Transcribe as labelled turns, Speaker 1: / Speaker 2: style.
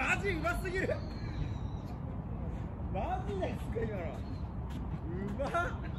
Speaker 1: マジうますぎる。マジですか今の。うまっ。